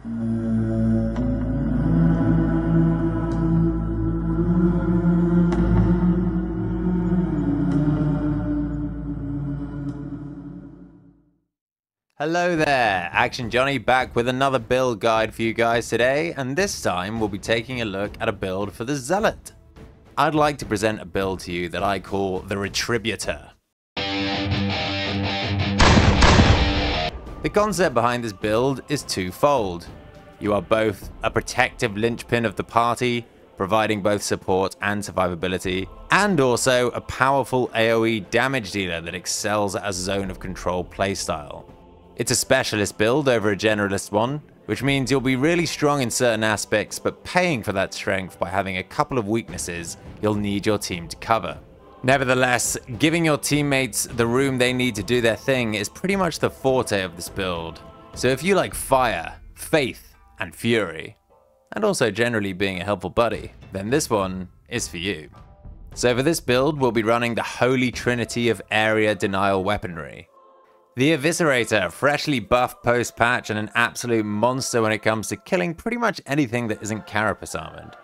Hello there, Action Johnny back with another build guide for you guys today, and this time we'll be taking a look at a build for the Zealot. I'd like to present a build to you that I call the Retributor. The concept behind this build is twofold. You are both a protective linchpin of the party, providing both support and survivability, and also a powerful AoE damage dealer that excels at a zone of control playstyle. It's a specialist build over a generalist one, which means you'll be really strong in certain aspects, but paying for that strength by having a couple of weaknesses you'll need your team to cover. Nevertheless, giving your teammates the room they need to do their thing is pretty much the forte of this build. So if you like fire, faith, and fury, and also generally being a helpful buddy, then this one is for you. So for this build, we'll be running the holy trinity of area denial weaponry. The Eviscerator, freshly buffed post-patch and an absolute monster when it comes to killing pretty much anything that isn't Carapace armored.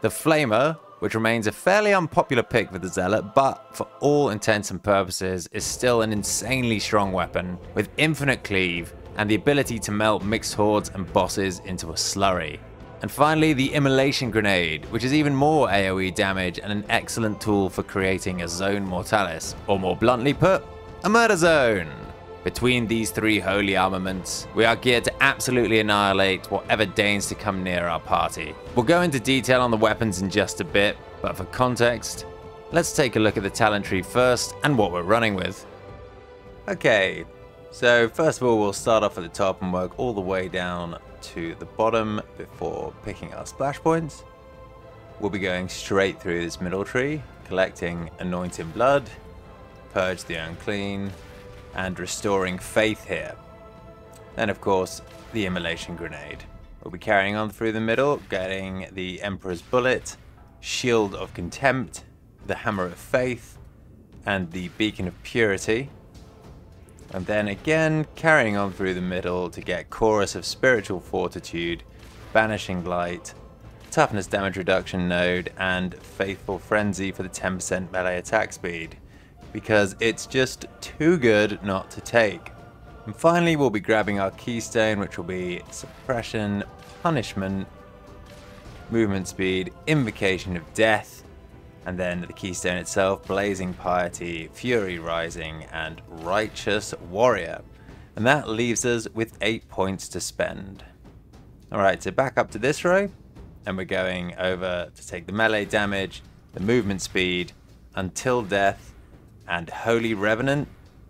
The Flamer, which remains a fairly unpopular pick for the Zealot, but for all intents and purposes is still an insanely strong weapon with infinite cleave and the ability to melt mixed hordes and bosses into a slurry. And finally, the Immolation Grenade, which is even more AoE damage and an excellent tool for creating a Zone Mortalis, or more bluntly put, a Murder Zone. Between these three holy armaments, we are geared to absolutely annihilate whatever deigns to come near our party. We'll go into detail on the weapons in just a bit, but for context, let's take a look at the talent tree first and what we're running with. Okay, so first of all we'll start off at the top and work all the way down to the bottom before picking our splash points. We'll be going straight through this middle tree, collecting Anointing Blood, Purge the Unclean, and restoring faith here. Then, of course, the Immolation Grenade. We'll be carrying on through the middle, getting the Emperor's Bullet, Shield of Contempt, the Hammer of Faith, and the Beacon of Purity. And then again, carrying on through the middle to get Chorus of Spiritual Fortitude, Banishing Light, Toughness Damage Reduction Node, and Faithful Frenzy for the 10% melee attack speed because it's just too good not to take. And finally, we'll be grabbing our keystone, which will be suppression, punishment, movement speed, invocation of death, and then the keystone itself, blazing piety, fury rising, and righteous warrior. And that leaves us with eight points to spend. Alright, so back up to this row, and we're going over to take the melee damage, the movement speed, until death, and Holy Revenant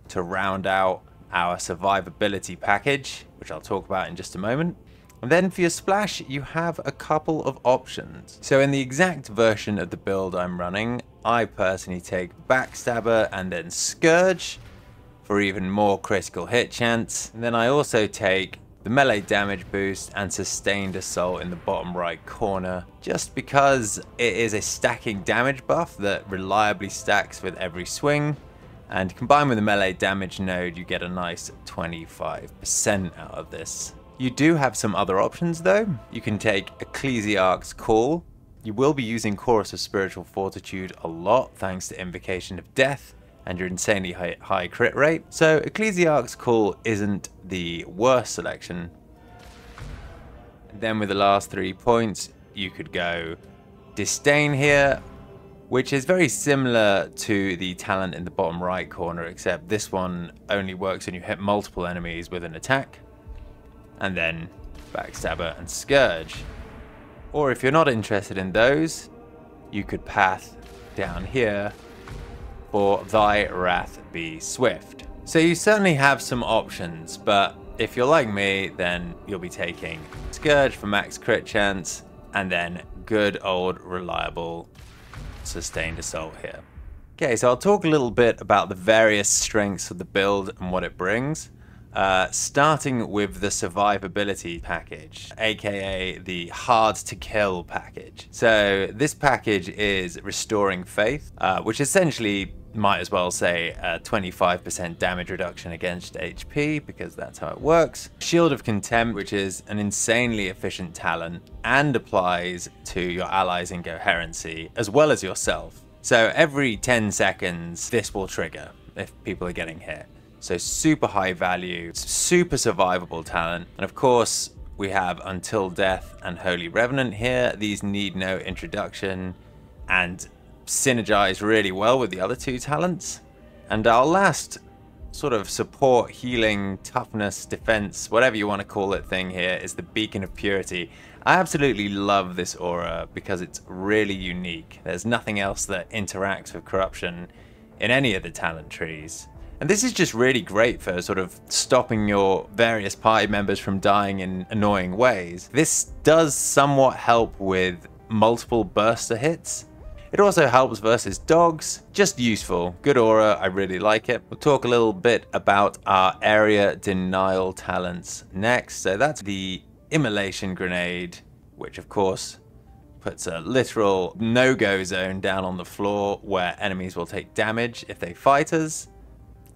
to round out our survivability package, which I'll talk about in just a moment. And then for your splash, you have a couple of options. So in the exact version of the build I'm running, I personally take Backstabber and then Scourge for even more critical hit chance. And then I also take the melee damage boost and sustained assault in the bottom right corner just because it is a stacking damage buff that reliably stacks with every swing and combined with the melee damage node you get a nice 25% out of this. You do have some other options though. You can take Ecclesiarch's Call. You will be using Chorus of Spiritual Fortitude a lot thanks to Invocation of Death and your insanely high, high crit rate. So Ecclesiarch's Call isn't the worst selection. Then with the last three points, you could go Disdain here, which is very similar to the talent in the bottom right corner, except this one only works when you hit multiple enemies with an attack. And then Backstabber and Scourge. Or if you're not interested in those, you could path down here for Thy Wrath Be Swift. So you certainly have some options, but if you're like me, then you'll be taking Scourge for max crit chance, and then good old reliable sustained assault here. Okay, so I'll talk a little bit about the various strengths of the build and what it brings. Uh, starting with the survivability package, aka the hard to kill package. So, this package is Restoring Faith, uh, which essentially might as well say a 25% damage reduction against HP because that's how it works. Shield of Contempt, which is an insanely efficient talent and applies to your allies' incoherency as well as yourself. So every 10 seconds, this will trigger if people are getting hit. So super high value, super survivable talent. And of course, we have Until Death and Holy Revenant here. These need no introduction and synergize really well with the other two talents. And our last sort of support, healing, toughness, defense, whatever you want to call it thing here is the Beacon of Purity. I absolutely love this aura because it's really unique. There's nothing else that interacts with corruption in any of the talent trees. And this is just really great for sort of stopping your various party members from dying in annoying ways. This does somewhat help with multiple burster hits, it also helps versus dogs, just useful, good aura, I really like it. We'll talk a little bit about our area denial talents next. So that's the immolation grenade, which of course puts a literal no-go zone down on the floor where enemies will take damage if they fight us.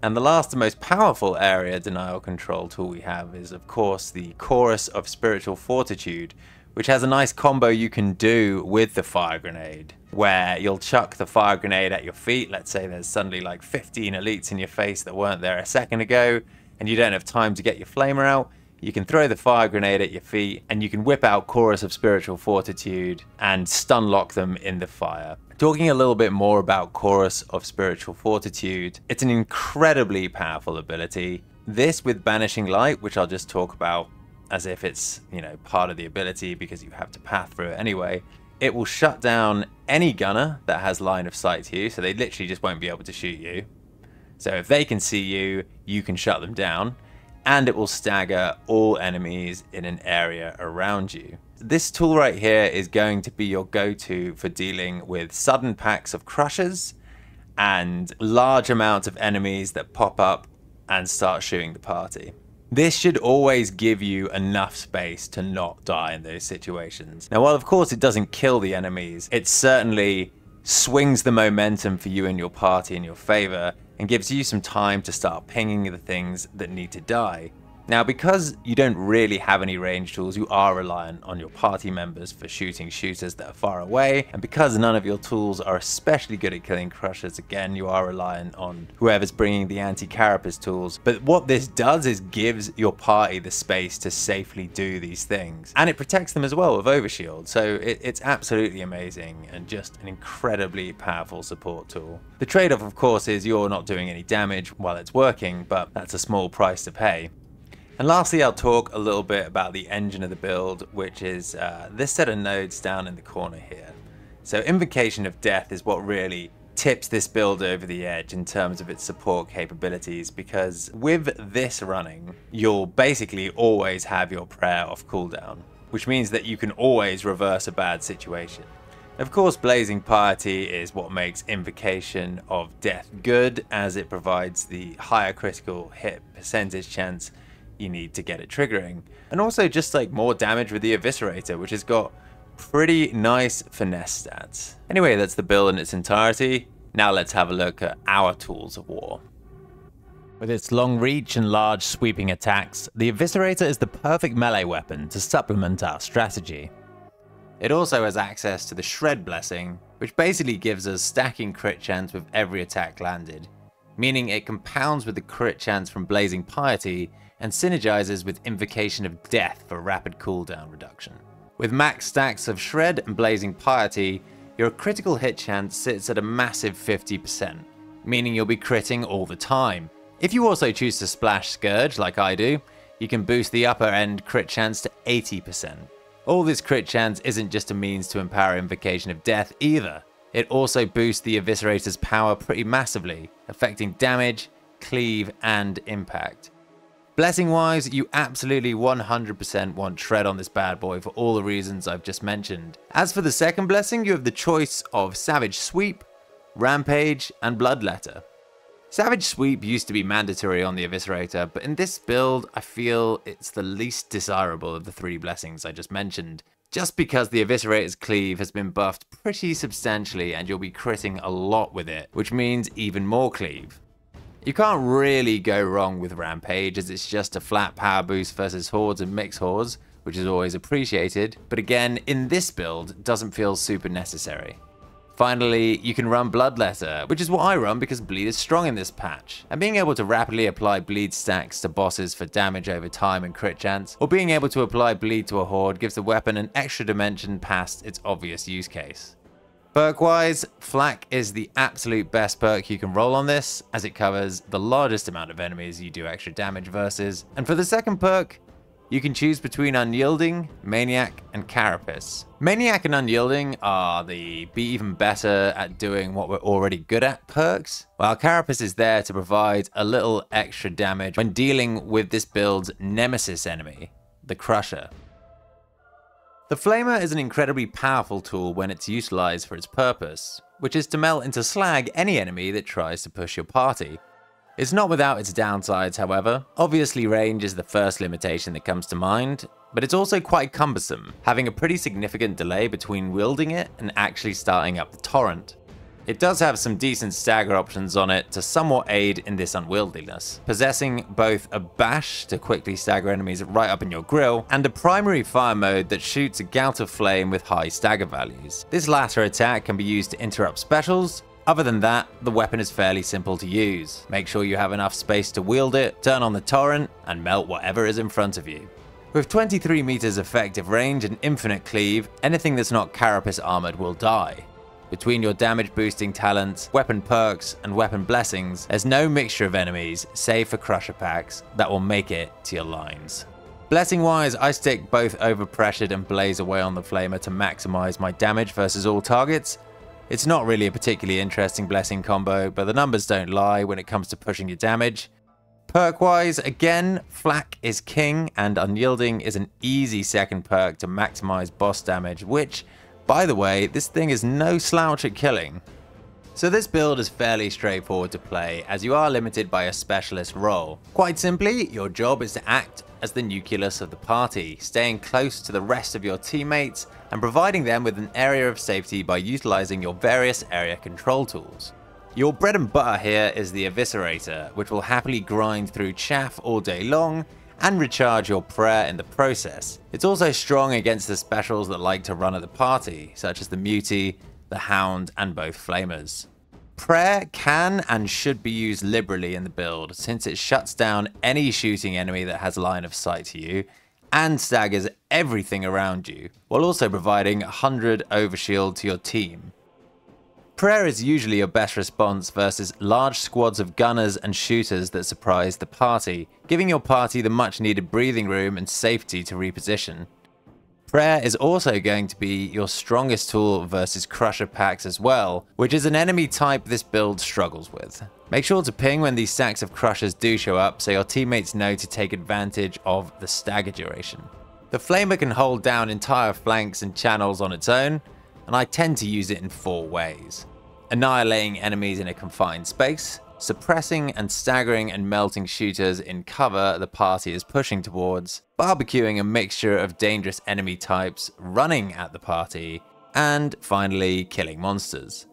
And the last and most powerful area denial control tool we have is of course the Chorus of Spiritual Fortitude, which has a nice combo you can do with the fire grenade, where you'll chuck the fire grenade at your feet. Let's say there's suddenly like 15 elites in your face that weren't there a second ago, and you don't have time to get your flamer out. You can throw the fire grenade at your feet, and you can whip out Chorus of Spiritual Fortitude and stun lock them in the fire. Talking a little bit more about Chorus of Spiritual Fortitude, it's an incredibly powerful ability. This with Banishing Light, which I'll just talk about as if it's, you know, part of the ability because you have to path through it anyway. It will shut down any gunner that has line of sight to you, so they literally just won't be able to shoot you. So if they can see you, you can shut them down, and it will stagger all enemies in an area around you. This tool right here is going to be your go-to for dealing with sudden packs of crushers and large amounts of enemies that pop up and start shooting the party. This should always give you enough space to not die in those situations. Now, while of course it doesn't kill the enemies, it certainly swings the momentum for you and your party in your favor and gives you some time to start pinging the things that need to die. Now, because you don't really have any range tools, you are reliant on your party members for shooting shooters that are far away, and because none of your tools are especially good at killing crushers, again, you are reliant on whoever's bringing the anti-carapace tools. But what this does is gives your party the space to safely do these things, and it protects them as well with overshield, so it, it's absolutely amazing and just an incredibly powerful support tool. The trade-off, of course, is you're not doing any damage while it's working, but that's a small price to pay. And lastly, I'll talk a little bit about the engine of the build, which is uh, this set of nodes down in the corner here. So Invocation of Death is what really tips this build over the edge in terms of its support capabilities because with this running, you'll basically always have your prayer off cooldown, which means that you can always reverse a bad situation. Of course, Blazing Piety is what makes Invocation of Death good as it provides the higher critical hit percentage chance you need to get it triggering. And also just like more damage with the Eviscerator, which has got pretty nice finesse stats. Anyway, that's the build in its entirety. Now let's have a look at our tools of war. With its long reach and large sweeping attacks, the Eviscerator is the perfect melee weapon to supplement our strategy. It also has access to the Shred Blessing, which basically gives us stacking crit chance with every attack landed, meaning it compounds with the crit chance from Blazing Piety and synergizes with Invocation of Death for rapid cooldown reduction. With max stacks of Shred and Blazing Piety, your critical hit chance sits at a massive 50%, meaning you'll be critting all the time. If you also choose to splash Scourge like I do, you can boost the upper end crit chance to 80%. All this crit chance isn't just a means to empower Invocation of Death either. It also boosts the Eviscerator's power pretty massively, affecting damage, cleave, and impact. Blessing wise, you absolutely 100% want Shred on this bad boy for all the reasons I've just mentioned. As for the second blessing, you have the choice of Savage Sweep, Rampage, and Bloodletter. Savage Sweep used to be mandatory on the Eviscerator, but in this build, I feel it's the least desirable of the three blessings I just mentioned. Just because the Eviscerator's cleave has been buffed pretty substantially and you'll be critting a lot with it, which means even more cleave. You can't really go wrong with Rampage as it's just a flat power boost versus Hordes and Mixed Hordes, which is always appreciated, but again, in this build, doesn't feel super necessary. Finally, you can run Bloodletter, which is what I run because Bleed is strong in this patch, and being able to rapidly apply Bleed stacks to bosses for damage over time and crit chance, or being able to apply Bleed to a horde gives the weapon an extra dimension past its obvious use case. Perk-wise, Flak is the absolute best perk you can roll on this, as it covers the largest amount of enemies you do extra damage versus, and for the second perk, you can choose between Unyielding, Maniac, and Carapace. Maniac and Unyielding are the be even better at doing what we're already good at perks, while Carapace is there to provide a little extra damage when dealing with this build's nemesis enemy, the Crusher. The Flamer is an incredibly powerful tool when it's utilized for its purpose, which is to melt into slag any enemy that tries to push your party. It's not without its downsides, however. Obviously range is the first limitation that comes to mind, but it's also quite cumbersome, having a pretty significant delay between wielding it and actually starting up the torrent. It does have some decent stagger options on it to somewhat aid in this unwieldiness, possessing both a bash to quickly stagger enemies right up in your grill, and a primary fire mode that shoots a gout of flame with high stagger values. This latter attack can be used to interrupt specials, other than that, the weapon is fairly simple to use. Make sure you have enough space to wield it, turn on the torrent, and melt whatever is in front of you. With 23 meters effective range and infinite cleave, anything that's not carapace armored will die. Between your damage boosting talents, weapon perks, and weapon blessings, there's no mixture of enemies, save for crusher packs, that will make it to your lines. Blessing wise, I stick both overpressured and blaze away on the flamer to maximize my damage versus all targets, it's not really a particularly interesting blessing combo, but the numbers don't lie when it comes to pushing your damage. Perk-wise, again, Flak is king, and Unyielding is an easy second perk to maximize boss damage, which, by the way, this thing is no slouch at killing. So this build is fairly straightforward to play, as you are limited by a specialist role. Quite simply, your job is to act as the nucleus of the party, staying close to the rest of your teammates and providing them with an area of safety by utilizing your various area control tools. Your bread and butter here is the Eviscerator, which will happily grind through chaff all day long and recharge your prayer in the process. It's also strong against the specials that like to run at the party, such as the Mutie, the Hound, and both Flamers. Prayer can and should be used liberally in the build, since it shuts down any shooting enemy that has line of sight to you, and staggers everything around you, while also providing 100 overshield to your team. Prayer is usually your best response versus large squads of gunners and shooters that surprise the party, giving your party the much needed breathing room and safety to reposition. Prayer is also going to be your strongest tool versus Crusher packs as well, which is an enemy type this build struggles with. Make sure to ping when these stacks of Crushers do show up so your teammates know to take advantage of the stagger duration. The Flamer can hold down entire flanks and channels on its own, and I tend to use it in four ways. Annihilating enemies in a confined space, suppressing and staggering and melting shooters in cover the party is pushing towards, barbecuing a mixture of dangerous enemy types running at the party, and finally killing monsters.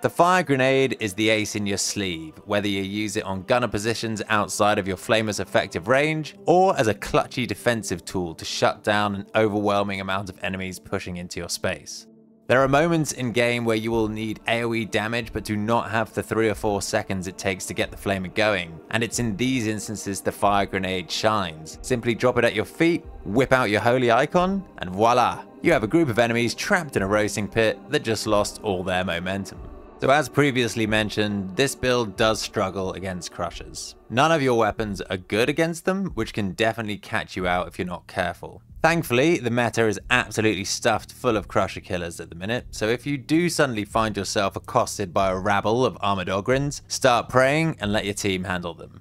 The fire grenade is the ace in your sleeve, whether you use it on gunner positions outside of your flamer's effective range, or as a clutchy defensive tool to shut down an overwhelming amount of enemies pushing into your space. There are moments in game where you will need AoE damage but do not have the 3 or 4 seconds it takes to get the flamer going, and it's in these instances the fire grenade shines. Simply drop it at your feet, whip out your holy icon, and voila! You have a group of enemies trapped in a roasting pit that just lost all their momentum. So as previously mentioned, this build does struggle against crushers. None of your weapons are good against them, which can definitely catch you out if you're not careful. Thankfully, the meta is absolutely stuffed full of Crusher killers at the minute, so if you do suddenly find yourself accosted by a rabble of armored Ogryns, start praying and let your team handle them.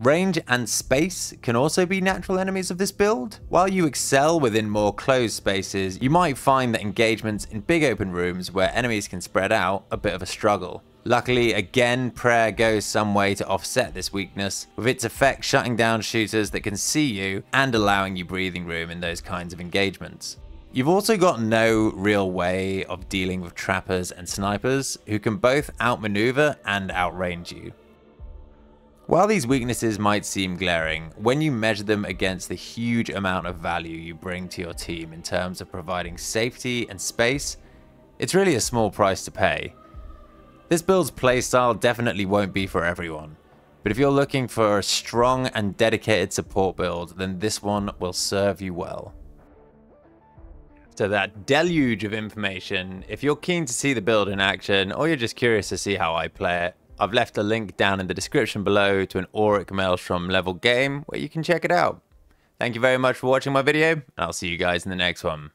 Range and space can also be natural enemies of this build. While you excel within more closed spaces, you might find that engagements in big open rooms where enemies can spread out a bit of a struggle. Luckily, again, prayer goes some way to offset this weakness, with its effect shutting down shooters that can see you and allowing you breathing room in those kinds of engagements. You've also got no real way of dealing with trappers and snipers who can both outmaneuver and outrange you. While these weaknesses might seem glaring, when you measure them against the huge amount of value you bring to your team in terms of providing safety and space, it's really a small price to pay. This build's playstyle definitely won't be for everyone, but if you're looking for a strong and dedicated support build, then this one will serve you well. After that deluge of information, if you're keen to see the build in action, or you're just curious to see how I play it, I've left a link down in the description below to an Auric Maelstrom level game where you can check it out. Thank you very much for watching my video, and I'll see you guys in the next one.